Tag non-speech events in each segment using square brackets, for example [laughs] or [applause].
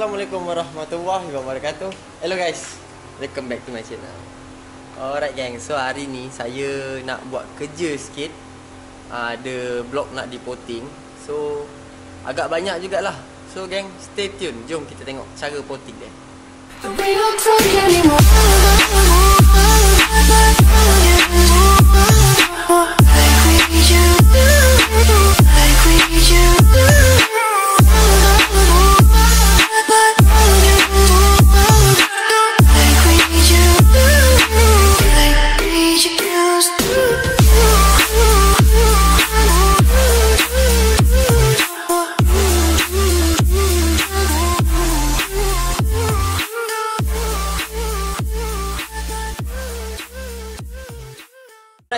Assalamualaikum warahmatullahi wabarakatuh. Hello guys. Welcome back to my channel. Alright gang. So hari ni saya nak buat kerja sikit. Uh, Ada blog nak dipotting So Agak banyak jugalah. So gang stay tune. Jom kita tengok cara potting dia. Don't talk anymore.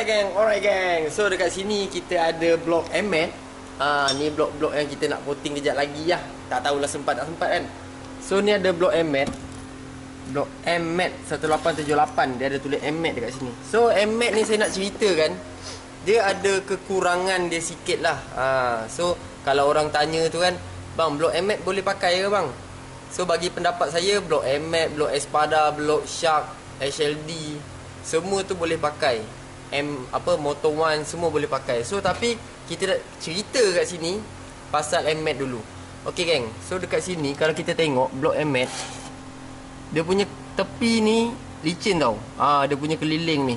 Alright gang, alright gang. So dekat sini kita ada blok Emmet. Ah ni blok-blok yang kita nak voting kejap lagi lah. Tak tahulah sempat tak sempat kan. So ni ada blok Emmet. Blok Emmet 1878 dia ada tulis Emmet dekat sini. So Emmet ni saya nak ceritakan dia ada kekurangan dia sikit lah. Ah so kalau orang tanya tu kan, bang blok Emmet boleh pakai ke bang? So bagi pendapat saya blok Emmet, blok Espada, blok Shark, HLD semua tu boleh pakai. M apa Moto One semua boleh pakai. So tapi kita nak cerita kat sini pasal Mmat dulu. Okey geng. So dekat sini kalau kita tengok blok Mmat dia punya tepi ni licin tau. Ah dia punya keliling ni.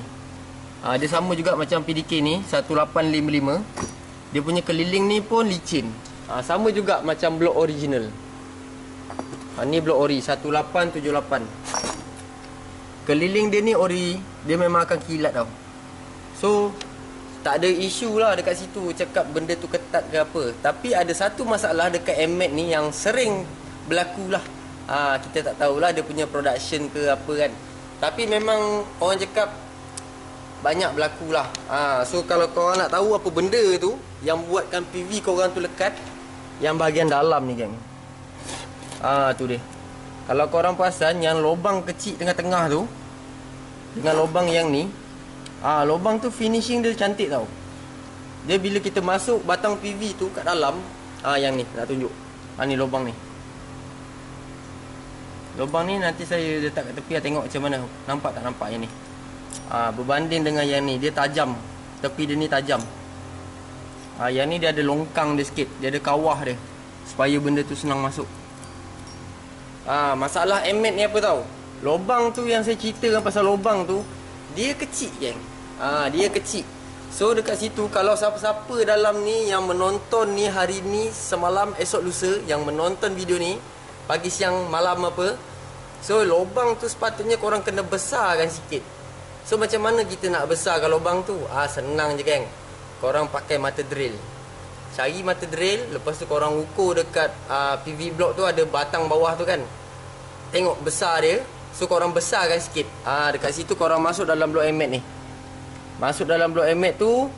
Ah dia sama juga macam PDK ni 1855. Dia punya keliling ni pun licin. Ah sama juga macam blok original. Ah ni blok ori 1878. Keliling dia ni ori, dia memang akan kilat tau. So tak ada isu lah dekat situ cakap benda tu ketat ke apa. Tapi ada satu masalah dekat MMAT ni yang sering berlaku lah. Ha, kita tak tahulah dia punya production ke apa kan. Tapi memang orang cakap banyak berlaku lah. Ha, so kalau korang nak tahu apa benda tu yang buatkan PV korang tu lekat yang bahagian dalam ni geng. Ah ha, tu dia. Kalau korang perasan yang lubang kecil tengah-tengah tu dengan lubang yang ni Ah, lubang tu finishing dia cantik tau. Dia bila kita masuk batang PV tu kat dalam, ah yang ni nak tunjuk. Ah ni lubang ni. Lubang ni nanti saya letak kat tepi lah tengok macam mana. Nampak tak nampak yang ni? Ah berbanding dengan yang ni, dia tajam. Tepi dia ni tajam. Ah yang ni dia ada longkang dia sikit, dia ada kawah dia supaya benda tu senang masuk. Ah masalah emet ni apa tau? Lubang tu yang saya ceritakan pasal lubang tu dia kecil geng. Ah dia kecil. So dekat situ kalau siapa-siapa dalam ni yang menonton ni hari ni semalam esok lusa yang menonton video ni pagi siang malam apa so lubang tu sepatutnya korang kena besarkan sikit. So macam mana kita nak besarkan lubang tu? Ah senang je geng. Korang pakai mata drill. Cari mata drill lepas tu korang ukur dekat uh, PV block tu ada batang bawah tu kan. Tengok besar dia So korang besarkan sikit. Ah Dekat situ korang masuk dalam blok emet ni. Masuk dalam blok emet tu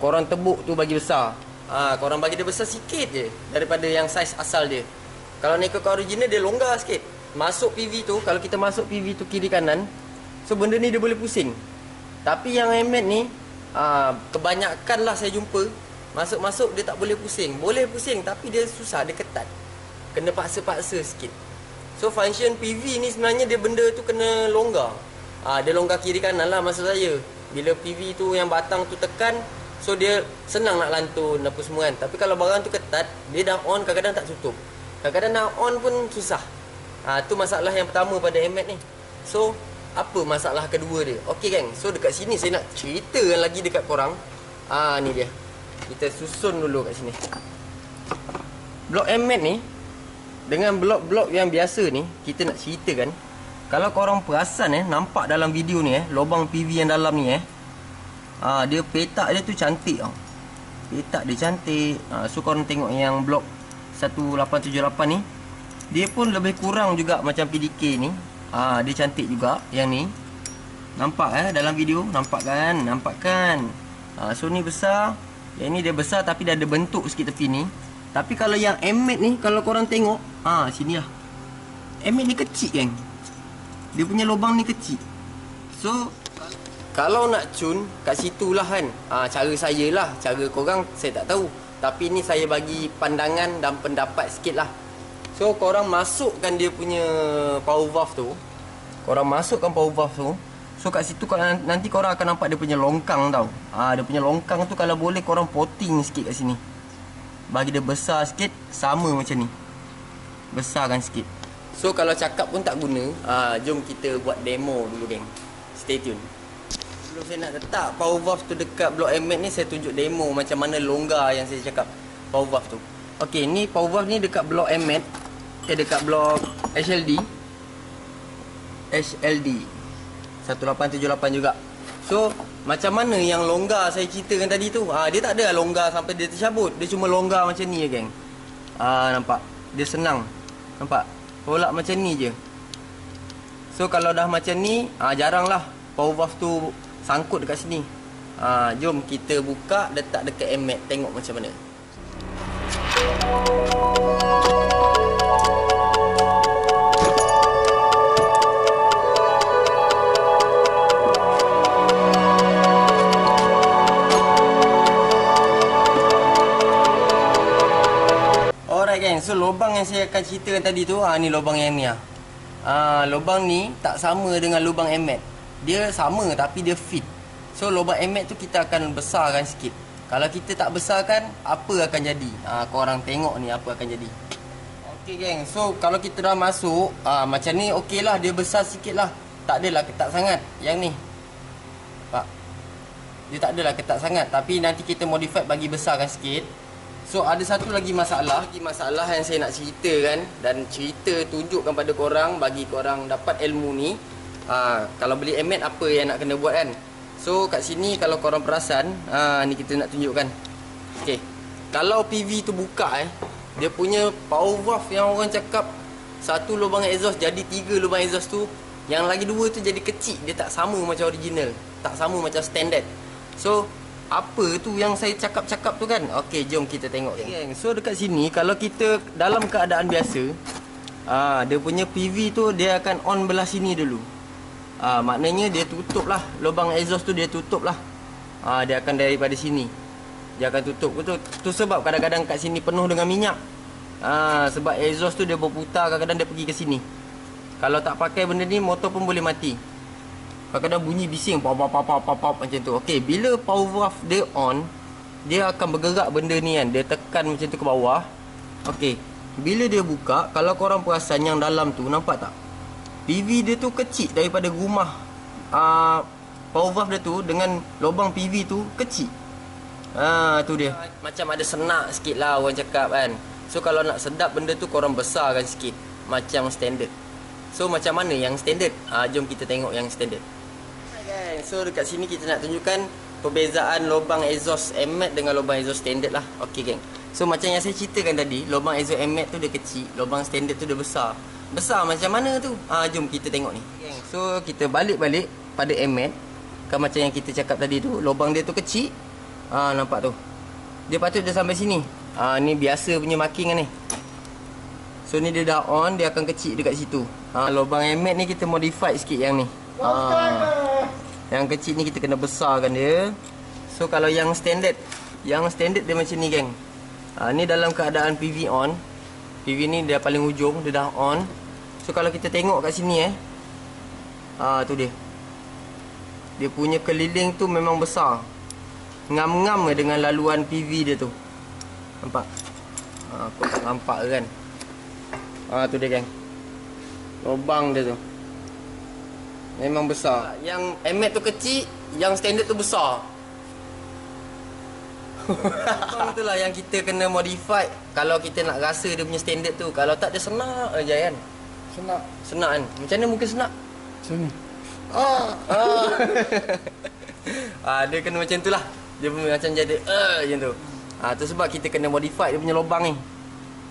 Korang tebuk tu bagi besar. Ah Korang bagi dia besar sikit je Daripada yang saiz asal dia. Kalau nak ikut original dia longgar sikit. Masuk PV tu Kalau kita masuk PV tu kiri kanan So benda ni dia boleh pusing. Tapi yang emet ni ah Kebanyakan lah saya jumpa Masuk-masuk dia tak boleh pusing. Boleh pusing tapi dia susah Dia ketat. Kena paksa-paksa sikit So function PV ni sebenarnya dia benda tu kena longgar. Ha, dia longgar kiri kanan lah maksud saya. Bila PV tu yang batang tu tekan, so dia senang nak lantun apa semua kan. Tapi kalau barang tu ketat, dia dah on kadang-kadang tak tutup. Kadang-kadang nak on pun susah. Ah ha, tu masalah yang pertama pada MAT ni. So apa masalah kedua dia? Okey geng. So dekat sini saya nak ceritakan lagi dekat korang. Ah ha, ni dia. Kita susun dulu kat sini. Blok MAT ni dengan blok-blok yang biasa ni Kita nak ceritakan Kalau korang perasan eh Nampak dalam video ni eh Lubang PV yang dalam ni eh ha, Dia petak dia tu cantik tau. Petak dia cantik. Ha, So korang tengok yang blok 1878 ni Dia pun lebih kurang juga Macam PDK ni. Ha, Dia cantik juga Yang ni. Nampak eh dalam video? Nampak kan Nampak kan ha, So ni besar. Yang ni dia besar Tapi dia ada bentuk sikit tepi ni tapi kalau yang emmet ni Kalau korang tengok ha, sini lah Emmet ni kecil kan Dia punya lubang ni kecil So Kalau nak cun Kat situ lah kan ha, Cara saya lah Cara korang Saya tak tahu Tapi ni saya bagi pandangan Dan pendapat sikit lah So korang masukkan dia punya power valve tu. Korang masukkan power valve tu. So kat situ nanti korang akan nampak dia punya longkang tau. Ah dia punya longkang tu kalau boleh korang potting sikit kat sini. Bagi dia besar sikit sama macam ni. Besarkan sikit. So kalau cakap pun tak guna, ah jom kita buat demo dulu geng. Stay tune. Sebelum saya nak letak power valve tu dekat blok MX ni saya tunjuk demo macam mana longgar yang saya cakap power valve tu. Okey, ni power valve ni dekat blok MX. Eh dekat blok HLD. HLD 1878 juga. So, macam mana yang longgar saya ceritakan tadi tu? Ah, dia tak ada lah longgar sampai dia tercabut. Dia cuma longgar macam ni je, geng. Ah, nampak? Dia senang. Nampak? Tolak macam ni je. So, kalau dah macam ni, ah, jaranglah power valve tu sangkut dekat sini. Ah, jom kita buka letak dekat MX tengok macam mana. Alright gang, so lubang yang saya akan ceritakan tadi tu, ah ni lubang yang ni ah. Ah lubang ni tak sama dengan lubang emet. Dia sama tapi dia fit. So lubang emet tu kita akan besarkan sikit. Kalau kita tak besarkan, apa akan jadi? Ah korang tengok ni apa akan jadi. Okey geng, so kalau kita dah masuk, ah macam ni okey lah dia besar sikit lah. Tak adalah ketat sangat yang ni. Pak. Dia tak adalah ketat sangat tapi nanti kita modify bagi besarkan sikit. So ada satu lagi masalah, lagi masalah yang saya nak ceritakan dan cerita tunjukkan pada korang bagi korang dapat ilmu ni. Ha, kalau beli emet apa yang nak kena buat kan? So kat sini kalau korang perasan, ha, ni kita nak tunjukkan. Okey. Kalau PV tu buka eh, dia punya power valve yang orang cakap satu lubang exhaust jadi tiga lubang exhaust tu, yang lagi dua tu jadi kecil, dia tak sama macam original, tak sama macam standard. So apa tu yang saya cakap-cakap tu kan? Okey, jom kita tengok. Okay, geng. So dekat sini kalau kita dalam keadaan biasa, ah dia punya PV tu dia akan on belah sini dulu. Ah maknanya dia tutup lah lubang exhaust tu dia tutup lah. Ah dia akan daripada sini. Dia akan tutup. Betul. Tu sebab kadang-kadang kat sini penuh dengan minyak. Ah sebab exhaust tu dia berputar kadang-kadang dia pergi ke sini. Kalau tak pakai benda ni motor pun boleh mati. Kadang-kadang bunyi bising pop pop pop pop pop macam tu. Okey, bila power valve dia on, dia akan bergerak benda ni kan. Dia tekan macam tu ke bawah. Okey. Bila dia buka, kalau korang perasan yang dalam tu nampak tak? PV dia tu kecil daripada rumah. Uh, power valve dia tu dengan lubang PV tu kecil. Ah, tu dia. Macam ada senak sikit lah orang cakap kan. So kalau nak sedap benda tu korang besarkan sikit. Macam standard. So macam mana yang standard? Ah, jom kita tengok yang standard. Guys, so dekat sini kita nak tunjukkan perbezaan lubang exhaust MX dengan lubang exhaust standard lah. Okey geng. So macam yang saya ceritakan tadi, lubang exhaust MX tu dia kecil, lubang standard tu dia besar. Besar macam mana tu? Ah jom kita tengok ni. Geng. So kita balik-balik pada MX. Kan macam yang kita cakap tadi tu, lubang dia tu kecil. Ah nampak tu. Dia patut dia sampai sini. Ah ni biasa punya marking kan ni. So ni dia dah on, dia akan kecil dekat situ. Ha, lubang MX ni kita modify sikit yang ni. Ha, yang kecil ni kita kena besarkan dia. So kalau yang standard, yang standard dia macam ni geng. Ha, ni dalam keadaan PV on. PV ni dia paling ujung, dia dah on. So kalau kita tengok kat sini eh. Ha, tu dia. Dia punya keliling tu memang besar. Ngam-ngam dengan laluan PV dia tu. Nampak? Ha, kau tak nampak kan? Ha, tu dia geng. Lubang dia tu. Memang besar. Yang MX tu kecil, yang standard tu besar. [laughs] Lubang itulah yang kita kena modify kalau kita nak rasa dia punya standard tu. Kalau tak dia senak aja kan. Senak. Senak kan. Macam mana mungkin senak? Macam ni. Ah. [laughs] ah. ah dia kena macam tu lah. Dia pun macam jadi uh, macam tu. Ah tu sebab kita kena modify dia punya lubang ni.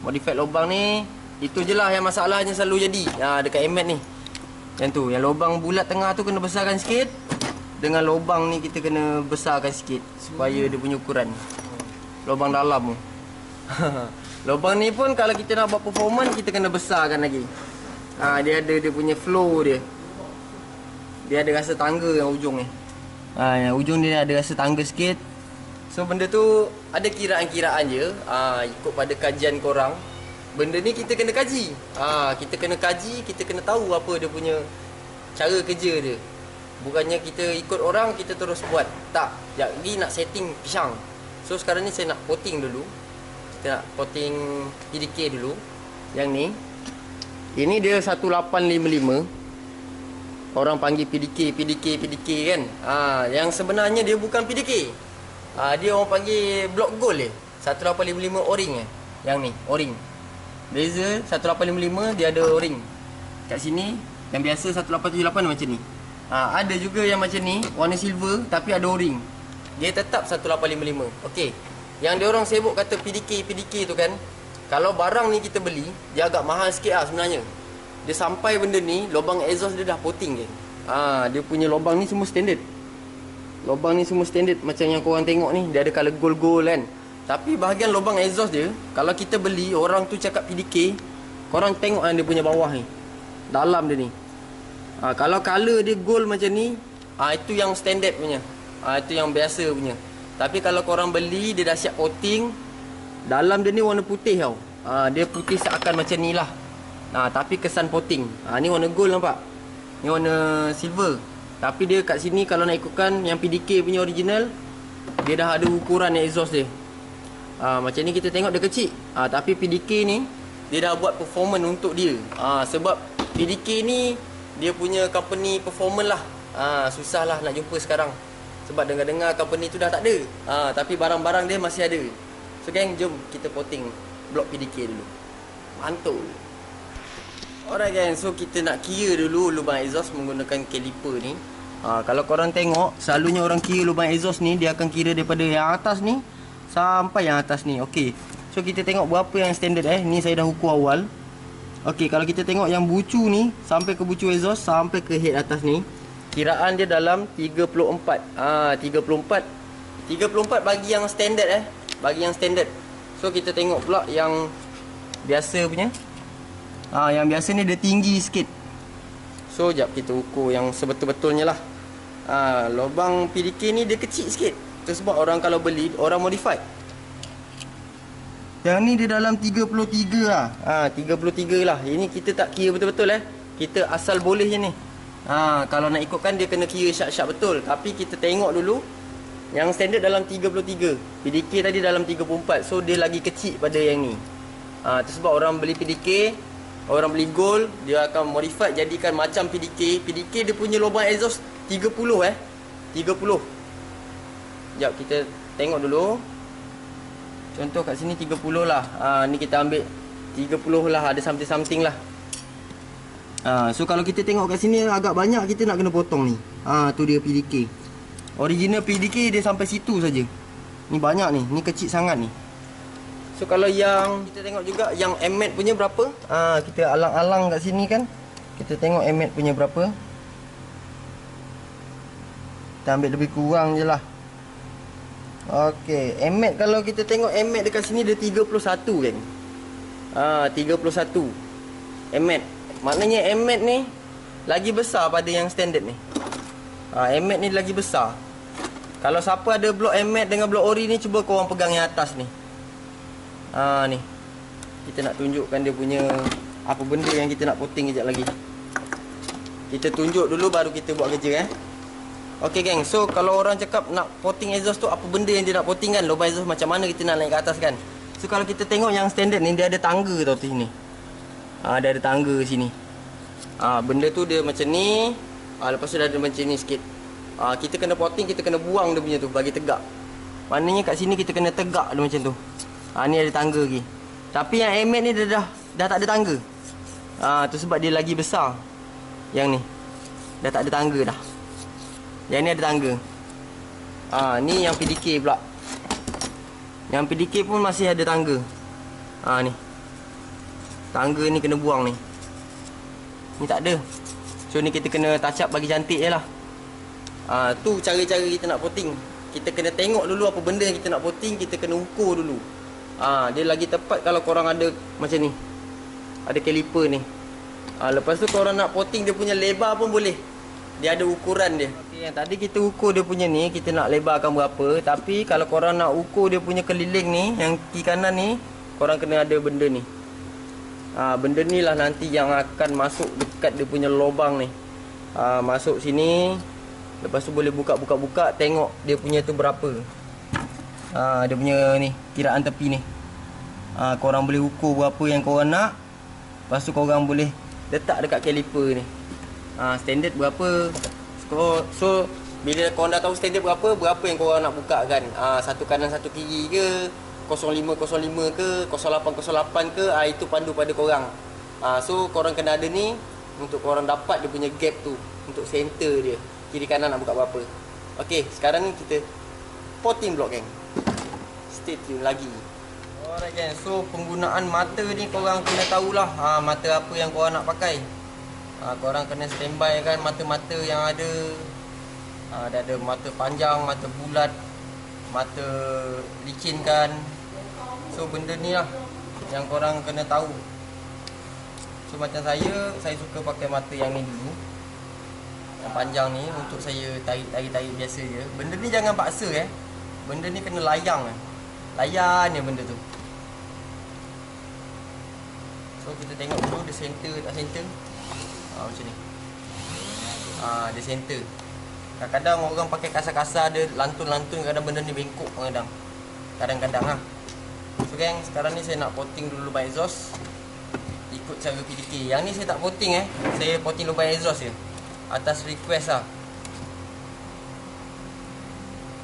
Modify lubang ni itu je lah yang masalahnya selalu jadi. Ah dekat MX ni. Yang tu, yang lubang bulat tengah tu kena besarkan sikit. Dengan lubang ni kita kena besarkan sikit supaya dia punya ukuran. Lubang dalam tu. [laughs] lubang ni pun kalau kita nak buat performance kita kena besarkan lagi. Ah dia ada dia punya flow dia. Dia ada rasa tangga yang ujung ni. Ah yang ujung dia ada rasa tangga sikit. So benda tu ada kiraan-kiraan je. Ah ikut pada kajian korang. Benda ni kita kena kaji. Ah, kita kena kaji, kita kena tahu apa dia punya cara kerja dia. Bukannya kita ikut orang kita terus buat. Tak. Lagi nak setting pisang. So sekarang ni saya nak coating dulu. Kita nak coating PDK dulu. Yang ni. Ini dia 1855. Orang panggil PDK, PDK, PDK kan. Ah, yang sebenarnya dia bukan PDK. Ah, dia orang panggil block gold je. 1855 o-ring eh. Yang ni, o-ring. Beza 1855 dia ada o-ring. Kat sini yang biasa 1878 macam ni. Ha, ada juga yang macam ni, warna silver tapi ada o-ring. Dia tetap 1855. Okey. Yang dia orang sibuk kata PDK, PDK tu kan. Kalau barang ni kita beli, dia agak mahal sikit lah sebenarnya. Dia sampai benda ni, lubang exhaust dia dah poting je. Ha, dia punya lubang ni semua standard. Lubang ni semua standard macam yang korang tengok ni, dia ada colour gold-gold kan. Tapi bahagian lubang exhaust dia, kalau kita beli, orang tu cakap PDK, korang tengok kan dia punya bawah ni. Dalam dia ni. Ha, kalau color dia gold macam ni, ha, itu yang standard punya. Ha, itu yang biasa punya. Tapi kalau korang beli, dia dah siap coating, dalam dia ni warna putih tau. Ha, dia putih seakan macam ni lah. Ha, tapi kesan poting. Ha, ni warna gold nampak. Ni warna silver. Tapi dia kat sini kalau nak ikutkan yang PDK punya original, dia dah ada ukuran yang exhaust dia. Ha, macam ni kita tengok dia kecil. Ha, tapi PDK ni, dia dah buat performance untuk dia. Ha, sebab PDK ni, dia punya company performance lah. Ha, susah lah nak jumpa sekarang. Sebab dengar-dengar company tu dah tak ada. Ha, tapi barang-barang dia masih ada. So gang, jom kita potting blok PDK dulu. Mantul. Alright gang, so kita nak kira dulu lubang exhaust menggunakan caliper ni. Ha, kalau korang tengok, selalunya orang kira lubang exhaust ni, dia akan kira daripada yang atas ni sampai yang atas ni. Okey. So kita tengok berapa yang standard eh. Ni saya dah ukur awal. Okey, kalau kita tengok yang bucu ni sampai ke bucu exhaust sampai ke head atas ni, kiraan dia dalam 34. Ah, ha, 34. 34 bagi yang standard eh. Bagi yang standard. So kita tengok pula yang biasa punya. Ah, ha, yang biasa ni dia tinggi sikit. So jap kita ukur yang sebetul-betulnya lah. Ah, ha, lubang PDK ni dia kecil sikit. Sebab orang kalau beli orang modified. Yang ni dia dalam 33 lah. Ha, 33 lah. Ini kita tak kira betul-betul eh. Kita asal boleh je ni. Ha, kalau nak ikutkan dia kena kira syak-syak betul. Tapi kita tengok dulu. Yang standard dalam 33. PDK tadi dalam 34. So dia lagi kecil pada yang ni. Ha, itu sebab orang beli PDK. Orang beli gold. Dia akan modify jadikan macam PDK. PDK dia punya lubang exhaust 30 eh. 30. Sekejap kita tengok dulu. Contoh kat sini 30 lah. Ha, ni kita ambil 30 lah. Ada something-something lah. Ha, so kalau kita tengok kat sini agak banyak kita nak kena potong ni. Ha, tu dia PDK. Original PDK dia sampai situ saja. Ni banyak ni. Ni kecil sangat ni. So kalau yang kita tengok juga yang MMAT punya berapa? Ha, kita alang-alang kat sini kan. Kita tengok MMAT punya berapa. Kita ambil lebih kurang je lah. Okey, MMAT kalau kita tengok MMAT dekat sini dia 31 kan. Ah, 31. MMAT. Maknanya MMAT ni lagi besar pada yang standard ni. Ah, MMAT ni lagi besar. Kalau siapa ada blok MMAT dengan blok ori ni cuba kau orang pegang yang atas ni. Ah ni. Kita nak tunjukkan dia punya apa benda yang kita nak coating kejap lagi. Kita tunjuk dulu baru kita buat kerja eh. Okay geng, so kalau orang cakap nak potting exhaust tu apa benda yang dia nak potting kan? Lubang exhaust macam mana kita nak naik ke atas kan? So kalau kita tengok yang standard ni dia ada tangga tau tu sini. Ha, Dia ada tangga sini. Ha, Benda tu dia macam ni. Ha, Lepas tu dia ada macam ni sikit. Ha, Kita kena potting, kita kena buang dia punya tu bagi tegak. Maknanya kat sini kita kena tegak dia macam tu. Ha, Ni ada tangga lagi. Tapi yang MX ni dia dah, dah tak ada tangga. Ha, Tu sebab dia lagi besar. Yang ni. Dah tak ada tangga dah yang ni ada tangga. Ha, ni yang PDK pula. Yang PDK pun masih ada tangga. Ha, ni. Tangga ni kena buang ni. Ni tak ada. So ni kita kena touch up bagi cantik je lah. Ah, ha, tu cara-cara kita nak potting. Kita kena tengok dulu apa benda yang kita nak potting, kita kena ukur dulu. Ha, dia lagi tepat kalau korang ada macam ni. Ada caliper ni. Ha, lepas tu korang nak potting dia punya lebar pun boleh. Dia ada ukuran dia. Yang tadi kita ukur dia punya ni Kita nak lebarkan berapa Tapi kalau korang nak ukur dia punya keliling ni Yang kiri kanan ni Korang kena ada benda ni Ah benda ni lah nanti yang akan masuk dekat dia punya lubang ni. Ah masuk sini. Lepas tu boleh buka-buka-buka tengok dia punya tu berapa. Ah dia punya ni kiraan tepi ni. Ah korang boleh ukur berapa yang korang nak. Lepas tu korang boleh letak dekat kaliper ni. Ah standard berapa. So, so bila korang dah tahu standard berapa, berapa yang korang nak buka kan. Ah satu kanan satu kiri ke, 0505 ke 0808 ke ah, itu pandu pada korang. Ah, so korang kena ada ni untuk korang dapat dia punya gap tu untuk center dia. Kiri kanan nak buka berapa. Okey, sekarang ni kita potting block geng. Stay tune lagi. Alright geng, so penggunaan mata ni korang kena tahulah ha, mata apa yang korang nak pakai ha, korang kena standby kan mata-mata yang ada ha, ada mata panjang, mata bulat mata licin kan So benda ni lah yang korang kena tahu. So macam saya, saya suka pakai mata yang ni dulu. Yang panjang ni untuk saya tarik-tarik biasa je. Benda ni jangan paksa eh. Benda ni kena layang eh. Layan je benda tu. So kita tengok dulu dia center tak center. Ha, macam ni. Ha, dia center. Kadang-kadang orang pakai kasar-kasar dia lantun-lantun kadang benda ni bengkok kadang. Kadang-kadang lah. So geng, sekarang ni saya nak potting dulu lubang exhaust Ikut cara PDK Yang ni saya tak potting eh Saya potting lubang exhaust je Atas request lah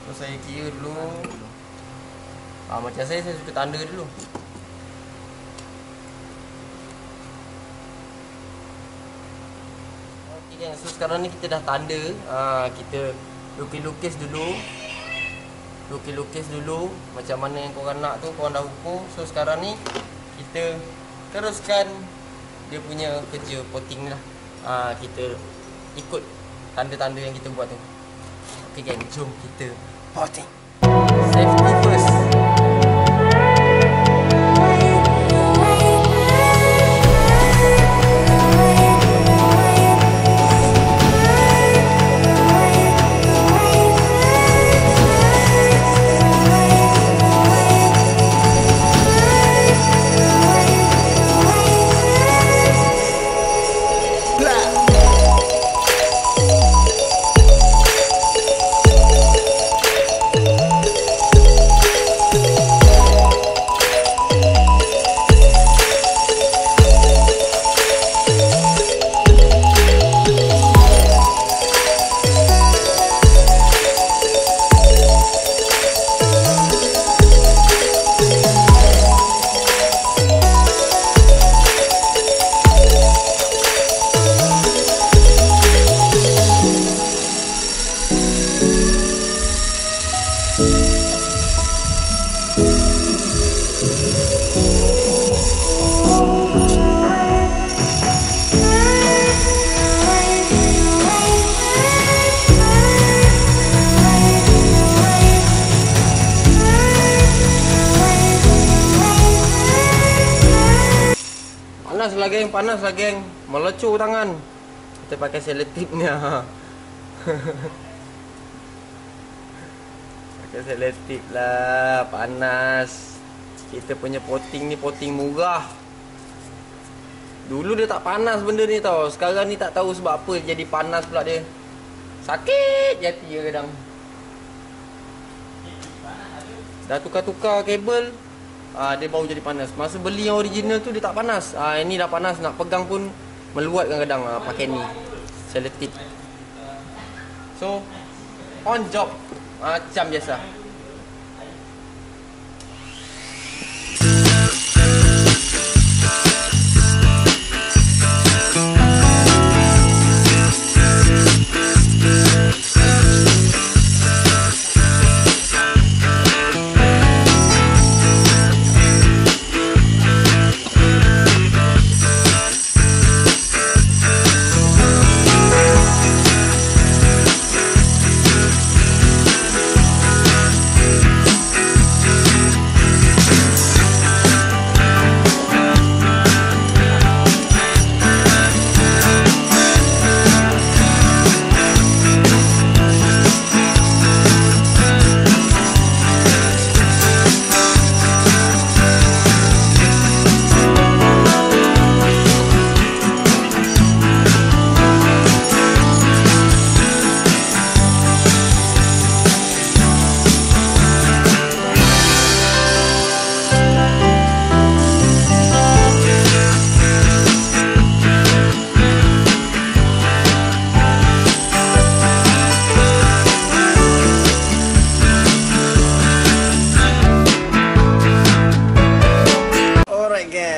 So saya kira dulu ah, Macam saya, saya suka tanda dulu Okay geng, so sekarang ni kita dah tanda ah, Kita lukis-lukis dulu. Lukis-lukis dulu macam mana yang korang nak tu korang dah ukur. So sekarang ni kita teruskan dia punya kerja potting ni lah. Ha, kita ikut tanda-tanda yang kita buat tu. Ok gang jom kita potting panas lah geng. Melecur tangan. Kita pakai ha. [laughs] Pakai selotip lah. Panas. Kita punya potting ni potting murah. Dulu dia tak panas benda ni tau. Sekarang ni tak tahu sebab apa jadi panas pula dia. Sakit jati dia kadang. Dah tukar-tukar kabel uh, dia baru jadi panas. Masa beli yang original tu dia tak panas. Ah uh, ini dah panas nak pegang pun meluat kadang-kadang uh, pakai ni. Selotip. So on job macam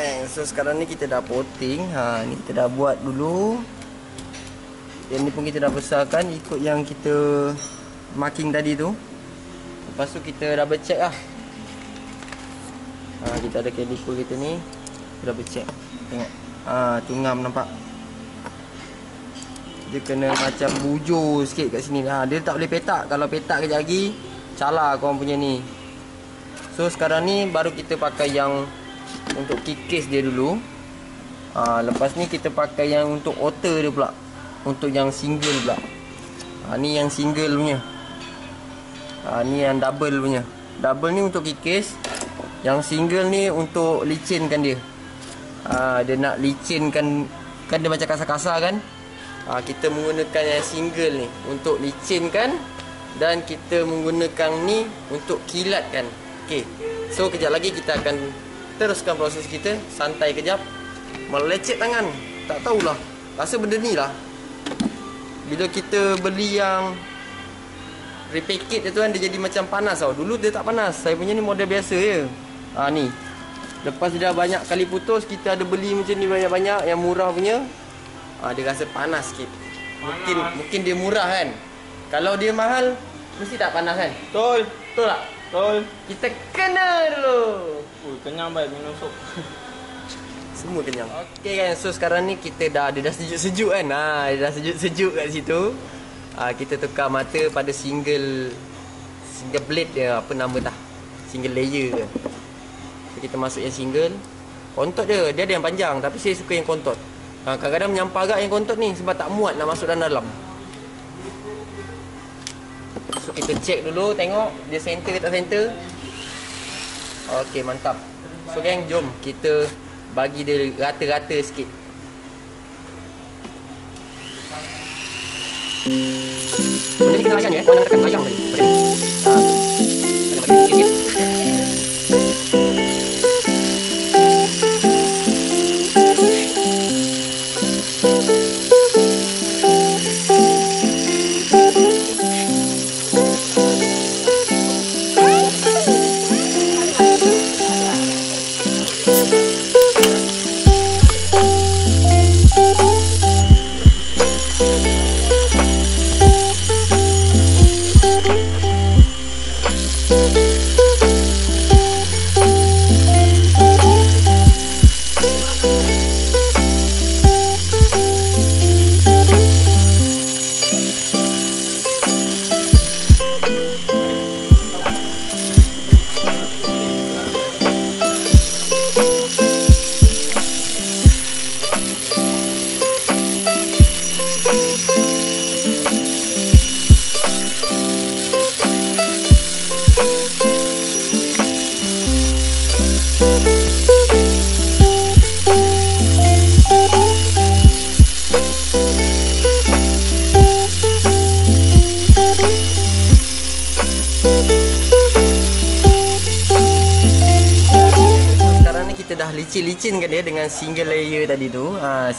uh, biasa. dah potting. Ha ni kita dah buat dulu. Yang ni pun kita dah besarkan ikut yang kita marking tadi tu. Lepas tu kita double check lah. Ha kita ada caliper kita ni. Kita double check. Tengok. Ha tu ngam nampak. Dia kena macam bujur sikit kat sini. Ha dia tak boleh petak. Kalau petak kejap lagi calar korang punya ni. So sekarang ni baru kita pakai yang untuk kikis dia dulu. Ha, lepas ni kita pakai yang untuk outer dia pula. Untuk yang single pula. Ha, ni yang single punya. Ha, ni yang double punya. Double ni untuk kikis. Yang single ni untuk licinkan dia. Ha, dia nak licinkan kan dia macam kasar-kasar kan. Ha, kita menggunakan yang single ni untuk licinkan dan kita menggunakan ni untuk kilatkan. Okey. So kejap lagi kita akan teruskan proses kita. Santai kejap. Melecet tangan. Tak tahulah. Rasa benda ni lah. Bila kita beli yang repackage dia tu kan dia jadi macam panas tau. Dulu dia tak panas. Saya punya ni model biasa je. Ha ni. Lepas dia dah banyak kali putus kita ada beli macam ni banyak-banyak yang murah punya. Ha dia rasa panas sikit. Mungkin mungkin dia murah kan. Kalau dia mahal mesti tak panas kan? Betul. Betul tak? Betul. Kita kena dulu. Ui, kenyang baik minum sup. [laughs] Semua kenyang. Okey kan, so sekarang ni kita dah dia dah sejuk-sejuk kan. Ha, dia dah sejuk-sejuk kat situ. Ha, kita tukar mata pada single single blade dia apa nama dah. Single layer ke. So, kita masuk yang single. Kontot dia, dia ada yang panjang tapi saya suka yang kontot. Ha, kadang-kadang menyampah agak yang kontot ni sebab tak muat nak masuk dalam dalam. So kita check dulu tengok dia center ke tak center. Okey mantap. So geng jom kita bagi dia rata-rata sikit. Ni kita layan je eh. Mana tekan layang tadi. Ni. Ha.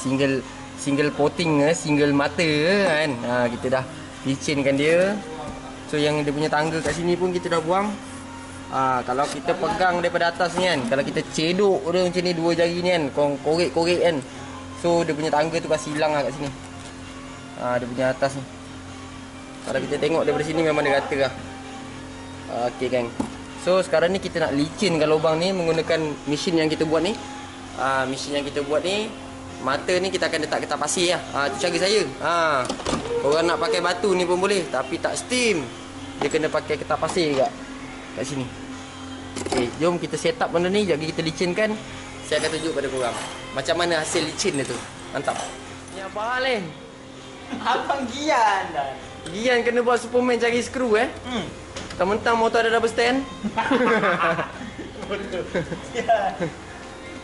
Single single potting ke, single mata kan. Ha, kita dah licinkan dia. So yang dia punya tangga kat sini pun kita dah buang. Ha, kalau kita pegang daripada atas ni kan, kalau kita cedok dia macam ni dua jari ni kan, korek-korek kan. So dia punya tangga tu kasi hilang lah kat sini. Ha, dia punya atas ni. Kalau kita tengok daripada sini memang dia rata lah. Okey gang. So sekarang ni kita nak licinkan lubang ni menggunakan mesin yang kita buat ni. Ah mesin yang kita buat ni mata ni kita akan letak kertas pasir lah. Ah tu cara saya. Ah orang nak pakai batu ni pun boleh tapi tak steam. Dia kena pakai kertas pasir juga kat sini. Okey, jom kita set up benda ni jadi kita licinkan. Saya akan tunjuk pada korang macam mana hasil licin dia tu. Mantap. Ni apa hal ni? Abang Gian dah. Gian kena buat Superman cari skru eh. Hmm. Mentang-mentang motor ada double stand. [laughs]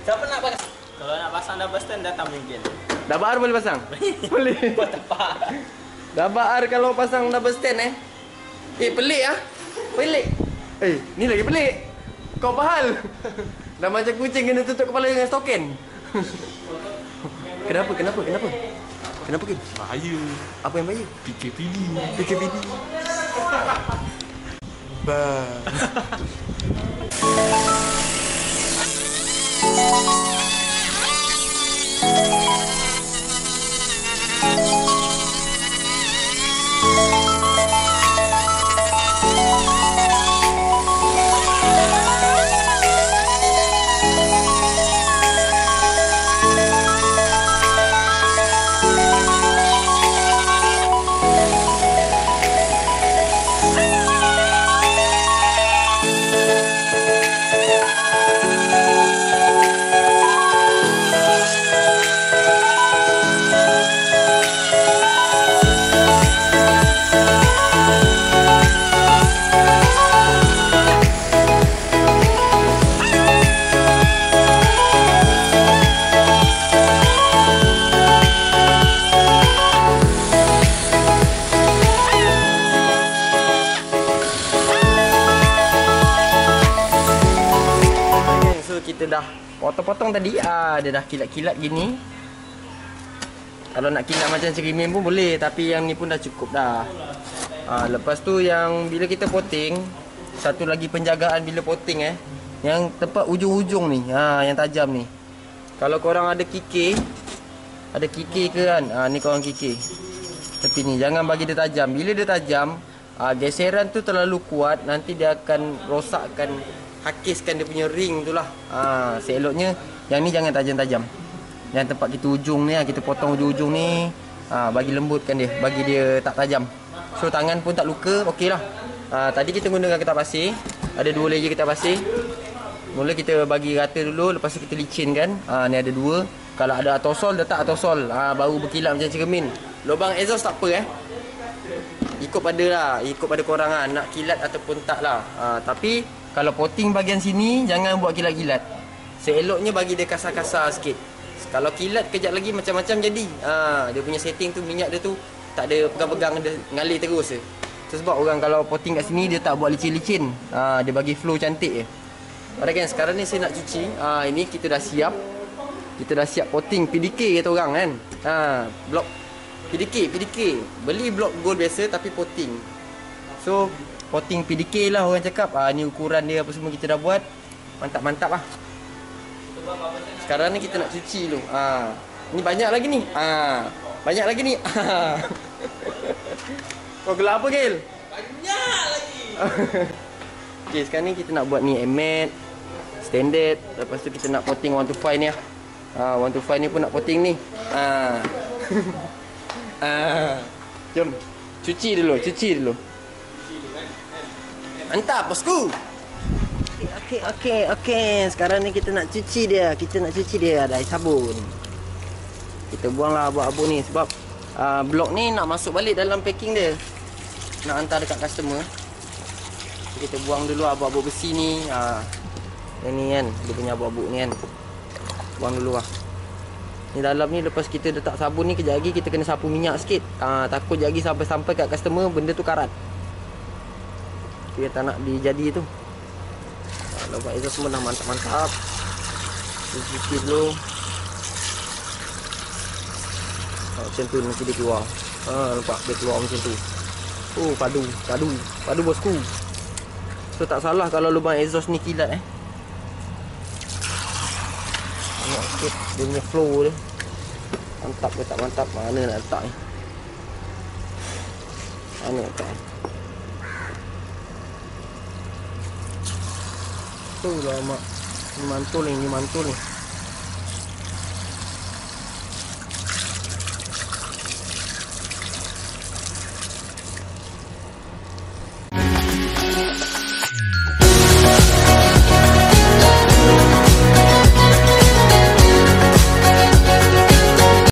Siapa nak pasang? Kalau nak pasang double stand datang bengkel. Double R boleh pasang? [laughs] boleh. Buat tepak. Double R kalau pasang double stand eh. Eh pelik ah. Pelik. Eh, ni lagi pelik. Kau apa hal? [laughs] Dah macam kucing kena tutup kepala dengan stoken. [laughs] kenapa? Kenapa? Kenapa? Kenapa Kim? Bahaya Apa yang bahaya? PKPD PKPD. Bah tadi ah dia dah kilat-kilat gini. Kalau nak kilat macam cerimin pun boleh tapi yang ni pun dah cukup dah. Ah lepas tu yang bila kita potting satu lagi penjagaan bila potting eh yang tempat ujung-ujung ni ha yang tajam ni. Kalau korang ada kikir ada kikir ke kan? Ah ni korang kikir. Tepi ni jangan bagi dia tajam. Bila dia tajam ah geseran tu terlalu kuat nanti dia akan rosakkan hakiskan dia punya ring tu lah. Ah seeloknya yang ni jangan tajam-tajam. Yang tempat kita ujung ni kita potong ujung-ujung ni ah bagi lembutkan dia, bagi dia tak tajam. So tangan pun tak luka, okey lah. Ah tadi kita gunakan kertas pasir, ada dua layer kertas pasir. Mula kita bagi rata dulu lepas tu kita licinkan. Ah ni ada dua. Kalau ada atosol letak atosol. Ah baru berkilat macam cermin. Lubang exhaust tak apa eh. Ikut pada lah, ikut pada korang lah nak kilat ataupun tak lah. Ah tapi kalau potting bahagian sini jangan buat kilat-kilat. Seeloknya bagi dia kasar-kasar sikit. Kalau kilat kejap lagi macam-macam jadi. Ah dia punya setting tu minyak dia tu tak ada pegang-pegang dia ngalir terus je. So, sebab orang kalau potting kat sini dia tak buat licin-licin. Ah dia bagi flow cantik je. Alright kan, sekarang ni saya nak cuci. Ah ini kita dah siap. Kita dah siap potting PDK kata orang kan. Ha, blok PDK, PDK. Beli blok gold biasa tapi potting. So, potting PDK lah orang cakap. Ah ni ukuran dia apa semua kita dah buat. Mantap-mantap lah. Sekarang ni kita nak cuci dulu. Ah, ni banyak lagi ni. Ah, banyak lagi ni. Ah. Kau gelap apa, Gil? Banyak lagi. [laughs] Okay, sekarang ni kita nak buat ni emet standard. Lepas tu kita nak potting 1 to 5 ni lah. Ha, 1 to 5 ni pun nak potting ni. Ha. [laughs] ha. Jom. Cuci dulu, cuci dulu. Mantap, bosku. Okey, okey, okey. Sekarang ni kita nak cuci dia. Kita nak cuci dia ada air sabun. Kita buanglah abu-abu ni sebab uh, blok ni nak masuk balik dalam packing dia. Nak hantar dekat customer. Kita buang dulu abu-abu besi ni. Ha. Yang ni kan, dia punya abu-abu ni kan. Buang dulu lah. Ni dalam ni lepas kita letak sabun ni kejap lagi kita kena sapu minyak sikit. Ha, takut lagi sampai-sampai kat customer benda tu karat. Kita tak nak dijadi tu. Lepas itu semua dah mantap-mantap. Cuci dulu. Ha, macam tu nanti dia keluar. Ha, nampak dia keluar macam tu. Oh, padu, padu, padu bosku. So tak salah kalau lubang exhaust ni kilat eh. Tengok sikit dia punya flow dia. Mantap ke tak mantap? Mana nak letak ni? Mana nak letak ni? Tu lah mak. Mantul ni, ni mantul ni.